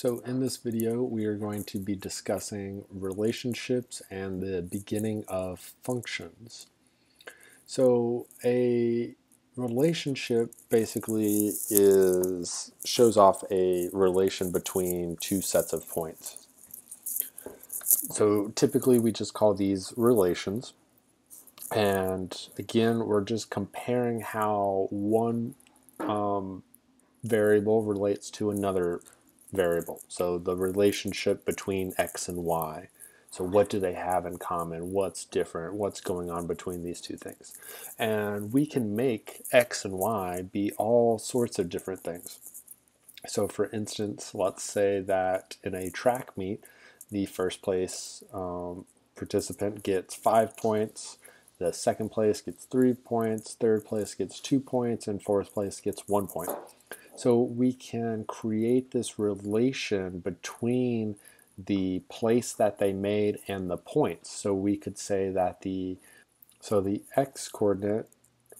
So in this video we are going to be discussing relationships and the beginning of functions. So a relationship basically is shows off a relation between two sets of points. So typically we just call these relations and again we're just comparing how one um, variable relates to another variable. So the relationship between x and y. So what do they have in common? What's different? What's going on between these two things? And we can make x and y be all sorts of different things. So for instance, let's say that in a track meet, the first place um, participant gets five points, the second place gets three points, third place gets two points, and fourth place gets one point. So we can create this relation between the place that they made and the points. So we could say that the so the x coordinate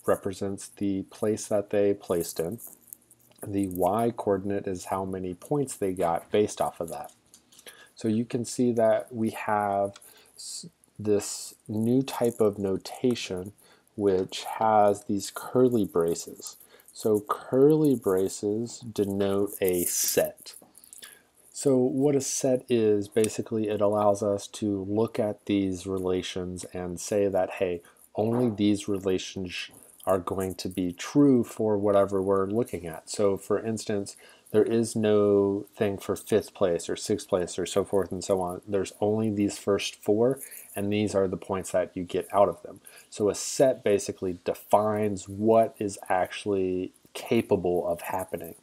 represents the place that they placed in. The y coordinate is how many points they got based off of that. So you can see that we have this new type of notation which has these curly braces. So curly braces denote a set. So what a set is, basically it allows us to look at these relations and say that, hey, only these relations are going to be true for whatever we're looking at. So for instance, there is no thing for fifth place or sixth place or so forth and so on. There's only these first four, and these are the points that you get out of them. So a set basically defines what is actually capable of happening.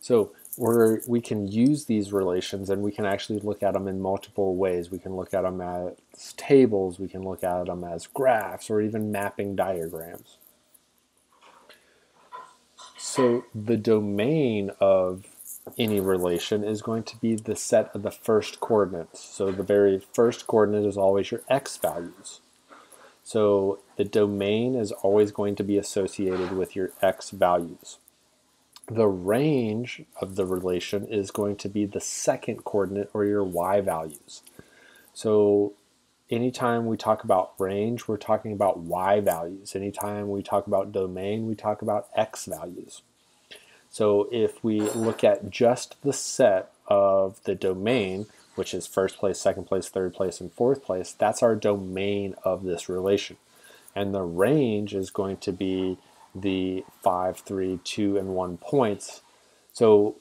So we're, we can use these relations and we can actually look at them in multiple ways. We can look at them as tables, we can look at them as graphs, or even mapping diagrams. So the domain of any relation is going to be the set of the first coordinates. So the very first coordinate is always your x values. So the domain is always going to be associated with your x values. The range of the relation is going to be the second coordinate or your y values. So anytime we talk about range, we're talking about y values. Anytime we talk about domain, we talk about x values. So if we look at just the set of the domain, which is first place, second place, third place, and fourth place, that's our domain of this relation. And the range is going to be the 5, 3, 2, and 1 points. So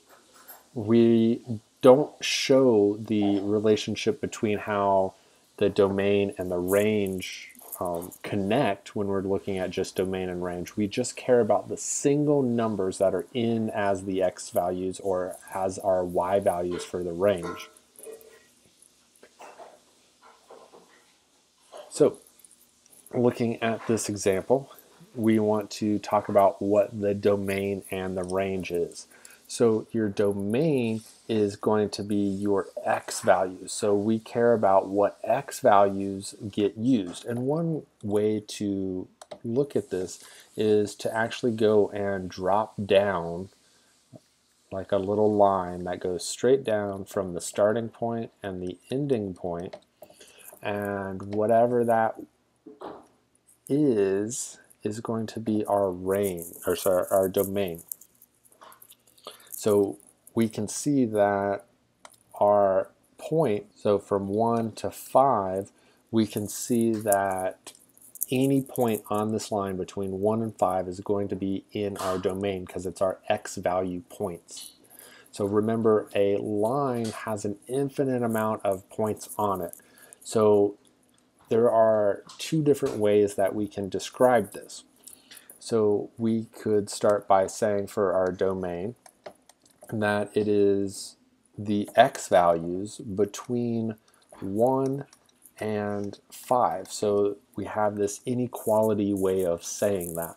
we don't show the relationship between how the domain and the range um, connect when we're looking at just domain and range. We just care about the single numbers that are in as the x values or as our y values for the range. So looking at this example, we want to talk about what the domain and the range is. So your domain is going to be your x values. So we care about what x values get used. And one way to look at this is to actually go and drop down like a little line that goes straight down from the starting point and the ending point and whatever that is is going to be our range or sorry our domain so we can see that our point so from 1 to 5 we can see that any point on this line between 1 and 5 is going to be in our domain because it's our x value points so remember a line has an infinite amount of points on it so there are two different ways that we can describe this. So we could start by saying for our domain that it is the x values between 1 and 5. So we have this inequality way of saying that.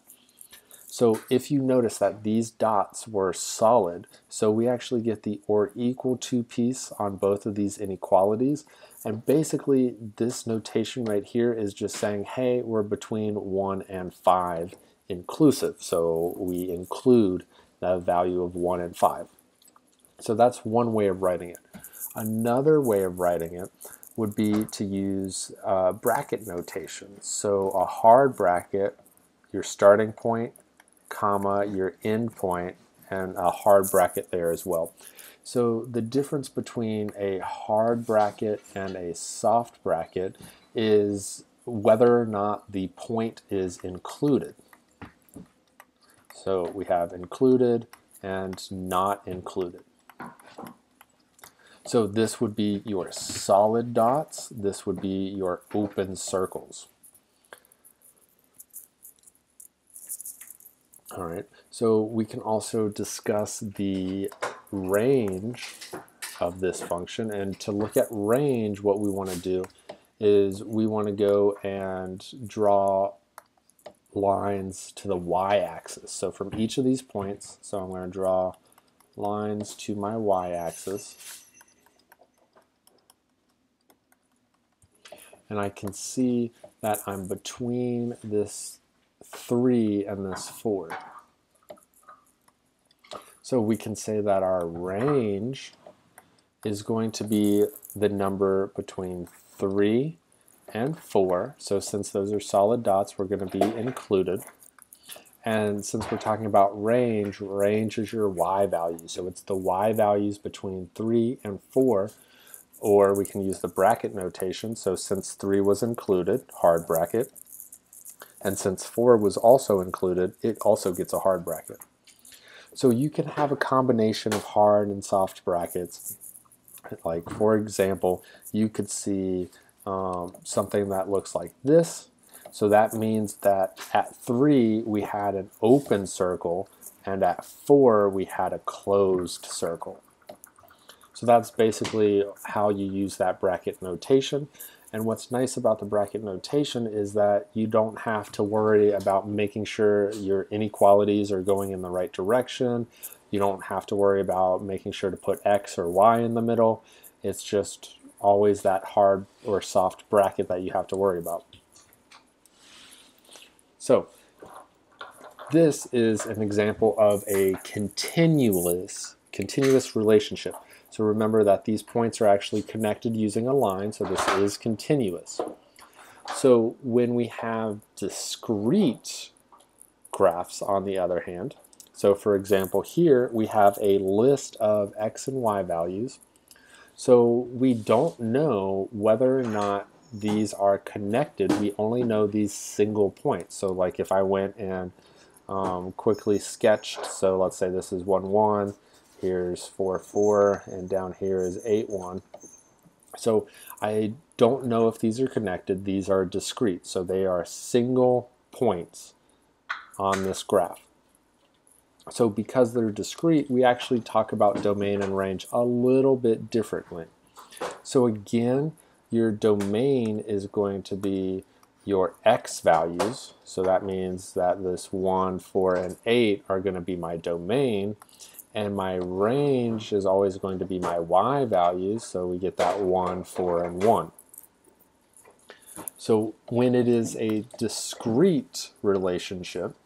So if you notice that these dots were solid, so we actually get the or equal to piece on both of these inequalities, and basically, this notation right here is just saying, hey, we're between 1 and 5 inclusive. So we include the value of 1 and 5. So that's one way of writing it. Another way of writing it would be to use uh, bracket notation. So a hard bracket, your starting point, comma, your end point, and a hard bracket there as well. So the difference between a hard bracket and a soft bracket is whether or not the point is included. So we have included and not included. So this would be your solid dots. This would be your open circles. All right, so we can also discuss the range of this function. And to look at range, what we want to do is we want to go and draw lines to the y-axis. So from each of these points, so I'm going to draw lines to my y-axis. And I can see that I'm between this 3 and this 4. So we can say that our range is going to be the number between 3 and 4. So since those are solid dots, we're going to be included. And since we're talking about range, range is your y value. So it's the y values between 3 and 4. Or we can use the bracket notation. So since 3 was included, hard bracket, and since 4 was also included, it also gets a hard bracket. So you can have a combination of hard and soft brackets. Like for example, you could see um, something that looks like this. So that means that at 3 we had an open circle and at 4 we had a closed circle. So that's basically how you use that bracket notation. And what's nice about the bracket notation is that you don't have to worry about making sure your inequalities are going in the right direction. You don't have to worry about making sure to put X or Y in the middle. It's just always that hard or soft bracket that you have to worry about. So this is an example of a continuous continuous relationship. So remember that these points are actually connected using a line, so this is continuous. So when we have discrete graphs on the other hand, so for example here we have a list of x and y values. So we don't know whether or not these are connected. We only know these single points. So like if I went and um, quickly sketched, so let's say this is 1, 1, here's 4, 4, and down here is 8, 1. So I don't know if these are connected. These are discrete, so they are single points on this graph. So because they're discrete, we actually talk about domain and range a little bit differently. So again, your domain is going to be your x values. So that means that this 1, 4, and 8 are going to be my domain and my range is always going to be my y values, so we get that 1, 4, and 1. So when it is a discrete relationship,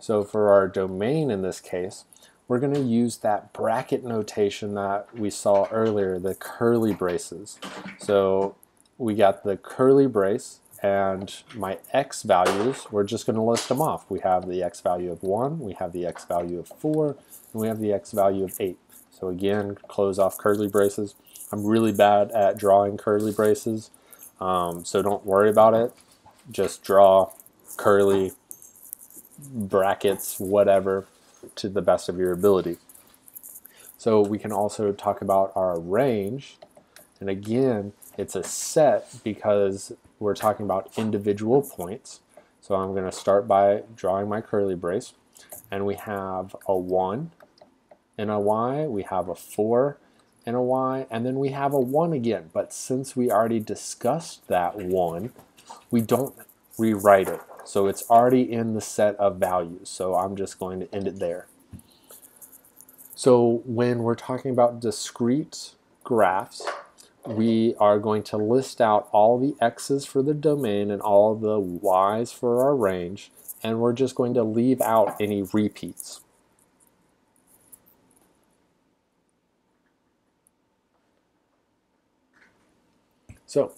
so for our domain in this case, we're going to use that bracket notation that we saw earlier, the curly braces. So we got the curly brace, and my x values, we're just going to list them off. We have the x value of 1, we have the x value of 4, and we have the x value of 8. So again, close off curly braces. I'm really bad at drawing curly braces, um, so don't worry about it. Just draw curly brackets, whatever, to the best of your ability. So we can also talk about our range. And again, it's a set because we're talking about individual points. So I'm going to start by drawing my curly brace. And we have a 1 and a y, we have a 4 and a y, and then we have a 1 again. But since we already discussed that 1, we don't rewrite it. So it's already in the set of values. So I'm just going to end it there. So when we're talking about discrete graphs, we are going to list out all the x's for the domain and all the y's for our range, and we're just going to leave out any repeats. So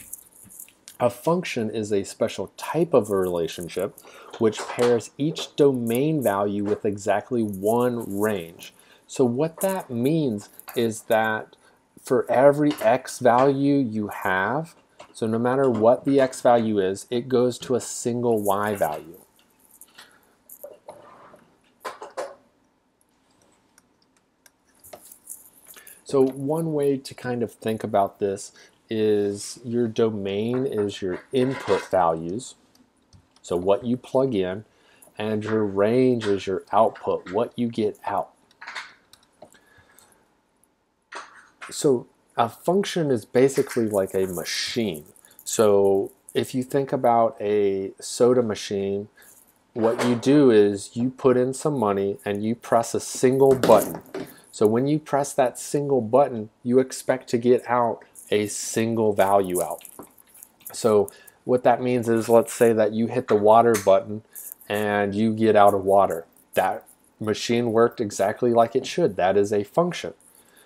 a function is a special type of a relationship which pairs each domain value with exactly one range. So what that means is that for every x value you have, so no matter what the x value is, it goes to a single y value. So one way to kind of think about this is your domain is your input values, so what you plug in, and your range is your output, what you get out. So a function is basically like a machine. So if you think about a soda machine, what you do is you put in some money and you press a single button. So when you press that single button, you expect to get out a single value out. So what that means is let's say that you hit the water button and you get out of water. That machine worked exactly like it should. That is a function.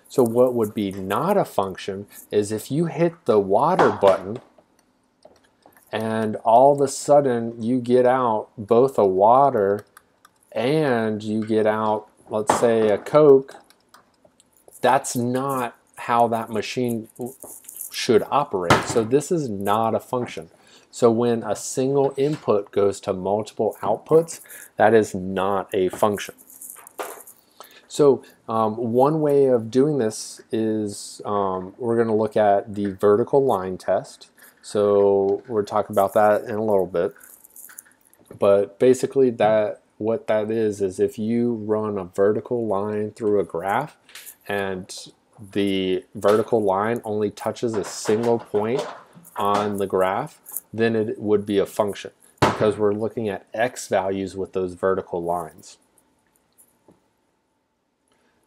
So what would be not a function is if you hit the water button and all of a sudden you get out both a water and you get out, let's say, a Coke, that's not how that machine should operate. So this is not a function. So when a single input goes to multiple outputs, that is not a function. So um, one way of doing this is um, we're going to look at the vertical line test. So we'll talk about that in a little bit. But basically that what that is is if you run a vertical line through a graph and the vertical line only touches a single point on the graph, then it would be a function because we're looking at x values with those vertical lines.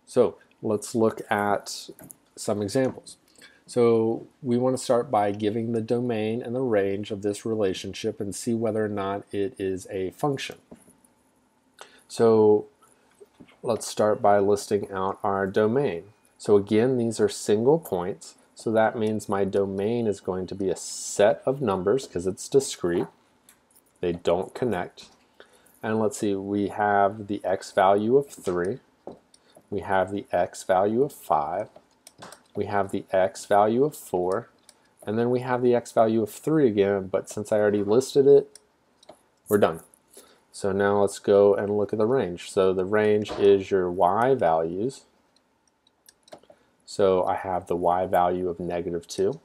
So let's look at some examples. So we want to start by giving the domain and the range of this relationship and see whether or not it is a function. So let's start by listing out our domain. So again, these are single points. So that means my domain is going to be a set of numbers because it's discrete. They don't connect. And let's see, we have the x value of 3. We have the x value of 5. We have the x value of 4. And then we have the x value of 3 again, but since I already listed it, we're done. So now let's go and look at the range. So the range is your y values so I have the y value of negative 2,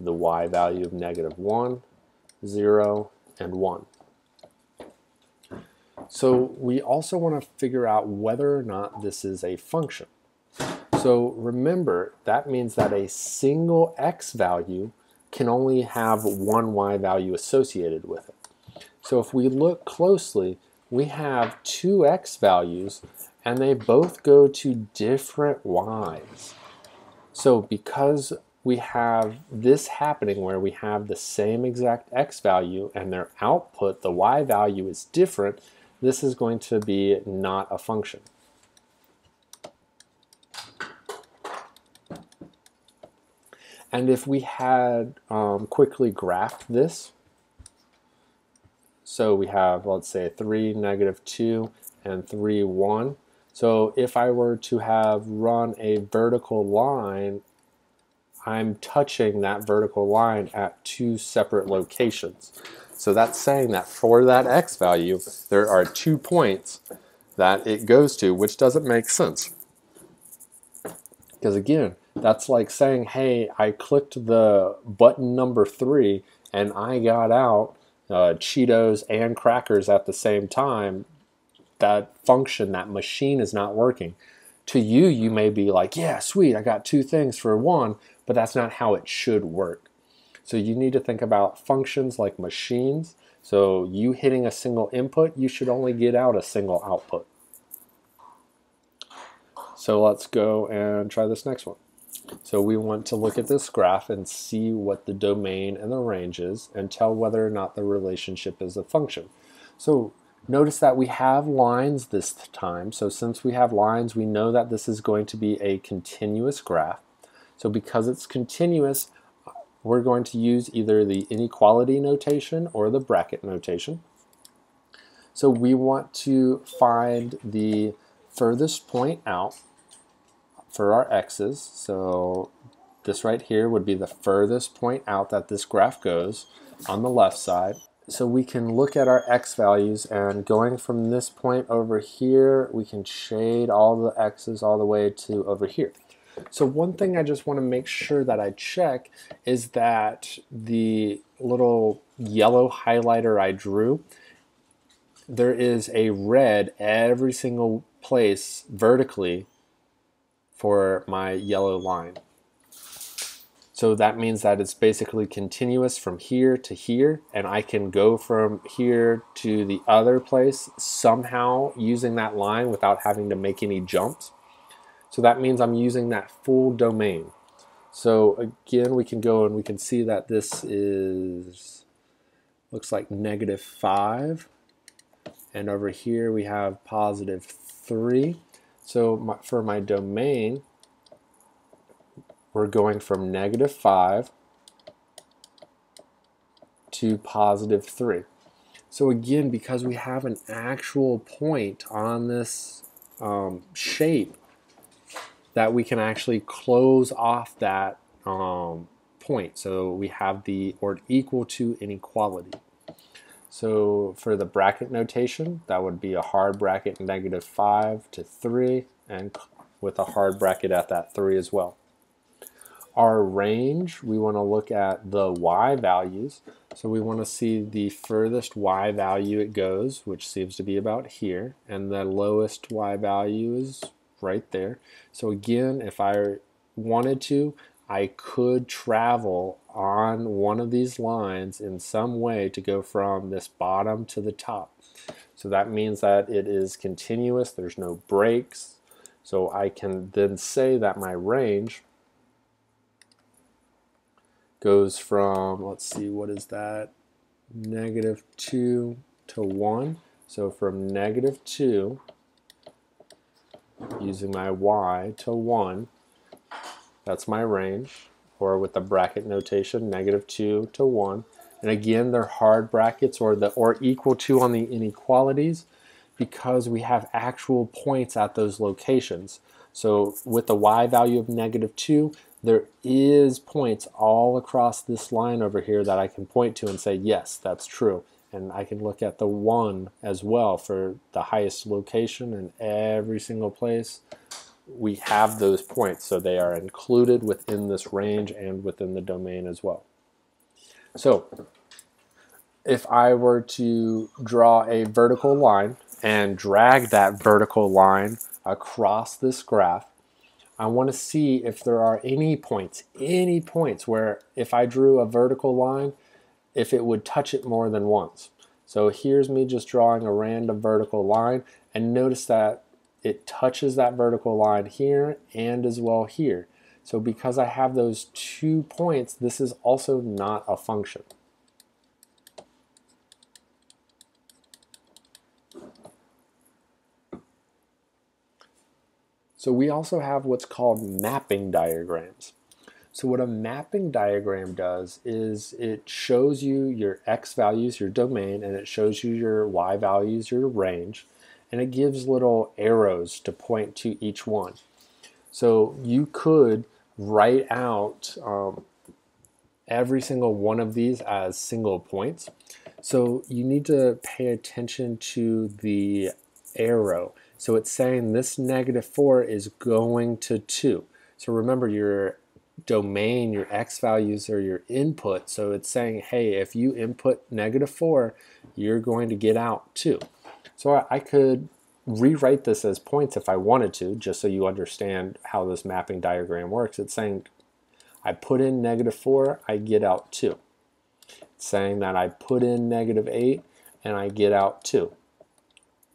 the y value of negative 1, 0, and 1. So we also want to figure out whether or not this is a function. So remember, that means that a single x value can only have one y value associated with it. So if we look closely, we have two x values and they both go to different y's. So because we have this happening where we have the same exact x value and their output, the y value is different, this is going to be not a function. And if we had um, quickly graphed this, so we have, let's say, 3, negative 2, and 3, 1, so if I were to have run a vertical line, I'm touching that vertical line at two separate locations. So that's saying that for that x value, there are two points that it goes to, which doesn't make sense. Because again, that's like saying, hey, I clicked the button number three and I got out uh, Cheetos and crackers at the same time that function, that machine is not working. To you, you may be like, yeah, sweet, I got two things for one, but that's not how it should work. So you need to think about functions like machines. So you hitting a single input, you should only get out a single output. So let's go and try this next one. So we want to look at this graph and see what the domain and the range is and tell whether or not the relationship is a function. So Notice that we have lines this time. So since we have lines, we know that this is going to be a continuous graph. So because it's continuous, we're going to use either the inequality notation or the bracket notation. So we want to find the furthest point out for our x's. So this right here would be the furthest point out that this graph goes on the left side. So we can look at our x values and going from this point over here, we can shade all the x's all the way to over here. So one thing I just want to make sure that I check is that the little yellow highlighter I drew, there is a red every single place vertically for my yellow line. So that means that it's basically continuous from here to here, and I can go from here to the other place somehow using that line without having to make any jumps. So that means I'm using that full domain. So again, we can go and we can see that this is, looks like negative 5. And over here we have positive 3. So my, for my domain, we're going from negative 5 to positive 3. So again, because we have an actual point on this um, shape, that we can actually close off that um, point. So we have the or equal to inequality. So for the bracket notation, that would be a hard bracket negative 5 to 3, and with a hard bracket at that 3 as well. Our range, we want to look at the y values. So we want to see the furthest y value it goes, which seems to be about here, and the lowest y value is right there. So again, if I wanted to, I could travel on one of these lines in some way to go from this bottom to the top. So that means that it is continuous, there's no breaks. So I can then say that my range goes from, let's see, what is that? Negative 2 to 1. So from negative 2 using my y to 1, that's my range, or with the bracket notation, negative 2 to 1. And again, they're hard brackets or the or equal to on the inequalities because we have actual points at those locations. So with the y value of negative 2, there is points all across this line over here that I can point to and say, yes, that's true. And I can look at the 1 as well for the highest location in every single place. We have those points, so they are included within this range and within the domain as well. So if I were to draw a vertical line and drag that vertical line across this graph, I want to see if there are any points, any points where if I drew a vertical line, if it would touch it more than once. So here's me just drawing a random vertical line and notice that it touches that vertical line here and as well here. So because I have those two points, this is also not a function. So we also have what's called mapping diagrams. So what a mapping diagram does is it shows you your x values, your domain, and it shows you your y values, your range, and it gives little arrows to point to each one. So you could write out um, every single one of these as single points. So you need to pay attention to the arrow. So it's saying this negative 4 is going to 2. So remember your domain, your x values are your input. So it's saying, hey, if you input negative 4, you're going to get out 2. So I could rewrite this as points if I wanted to, just so you understand how this mapping diagram works. It's saying I put in negative 4, I get out 2. It's saying that I put in negative 8 and I get out 2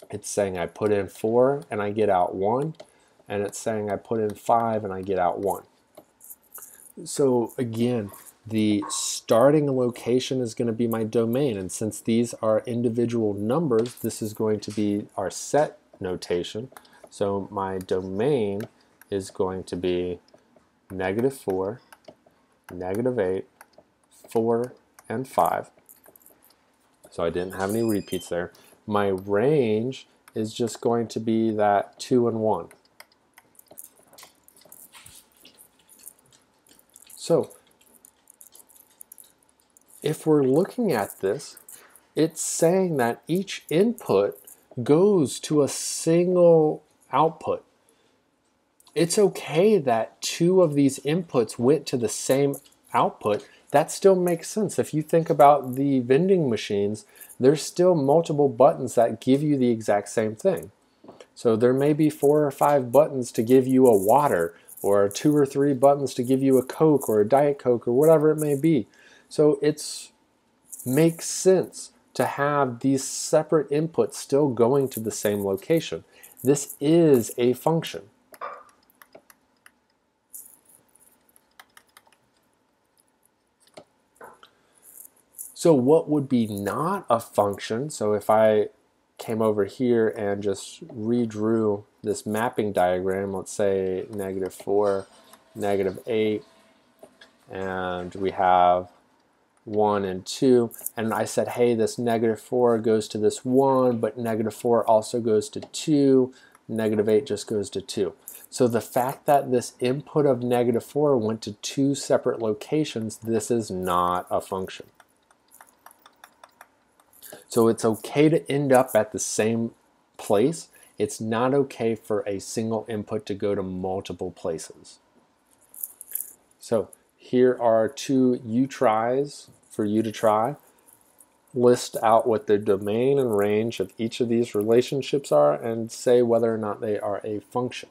it's saying I put in 4 and I get out 1 and it's saying I put in 5 and I get out 1. So again, the starting location is going to be my domain and since these are individual numbers, this is going to be our set notation. So my domain is going to be negative 4, negative 8, 4, and 5. So I didn't have any repeats there. My range is just going to be that 2 and 1. So if we're looking at this, it's saying that each input goes to a single output. It's okay that two of these inputs went to the same output. That still makes sense. If you think about the vending machines, there's still multiple buttons that give you the exact same thing. So there may be four or five buttons to give you a water, or two or three buttons to give you a Coke or a Diet Coke or whatever it may be. So it's makes sense to have these separate inputs still going to the same location. This is a function. So what would be not a function? So if I came over here and just redrew this mapping diagram, let's say negative 4, negative 8, and we have 1 and 2 and I said hey this negative 4 goes to this 1 but negative 4 also goes to 2 negative 8 just goes to 2 so the fact that this input of negative 4 went to two separate locations this is not a function so it's okay to end up at the same place it's not okay for a single input to go to multiple places so here are two U tries for you to try. List out what the domain and range of each of these relationships are and say whether or not they are a function.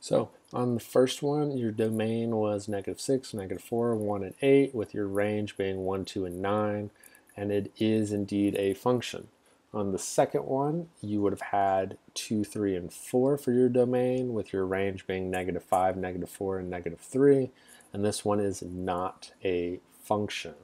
So on the first one, your domain was negative 6, negative 4, 1, and 8, with your range being 1, 2, and 9, and it is indeed a function. On the second one, you would have had 2, 3, and 4 for your domain, with your range being negative 5, negative 4, and negative 3, and this one is not a function.